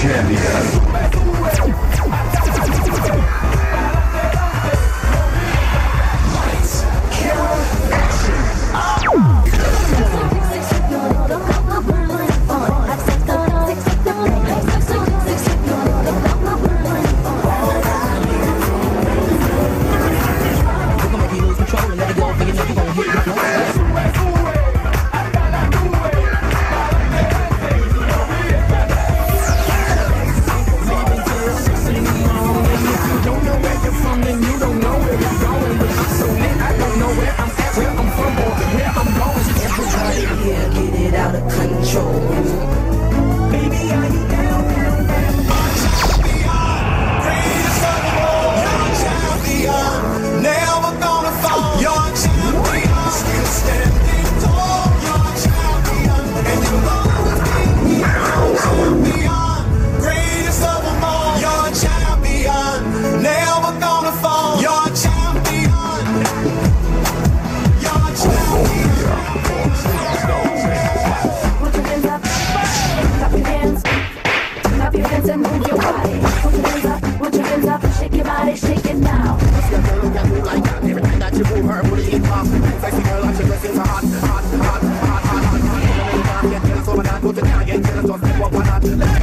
champion. out of control. Let